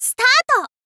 スタート。